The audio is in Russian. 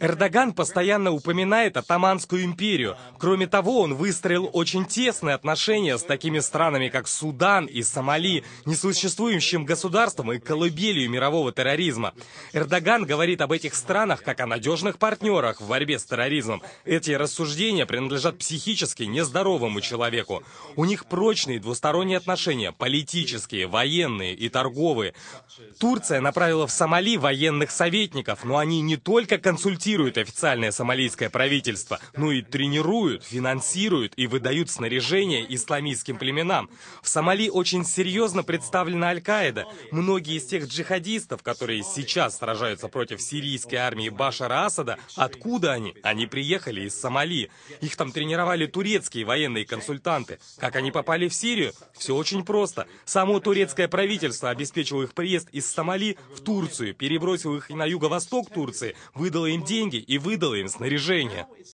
Эрдоган постоянно упоминает Атаманскую империю. Кроме того, он выстроил очень тесные отношения с такими странами, как Судан и Сомали, несуществующим государством и колыбелью мирового терроризма. Эрдоган говорит об этих странах как о надежных партнерах в борьбе с терроризмом. Эти рассуждения принадлежат психически нездоровому человеку. У них прочные двусторонние отношения, политические, военные и торговые. Турция направила в Сомали военных советников, но они не только консультируют официальное сомалийское правительство, но и тренируют, финансируют и выдают снаряжение исламистским племенам. В Сомали очень серьезно представлена Аль-Каида. Многие из тех джихадистов, которые сейчас сражаются против сирийской армии Башара Асада, откуда они? Они приехали из Сомали. Их там тренировали турецкие военные консультанты. Как они попали в Сирию? Все очень просто. Само турецкое правительство обеспечило их приезд из Сомали в Турцию, перебросило их на юго-восток Турции, выдало им деньги и выдала им снаряжение.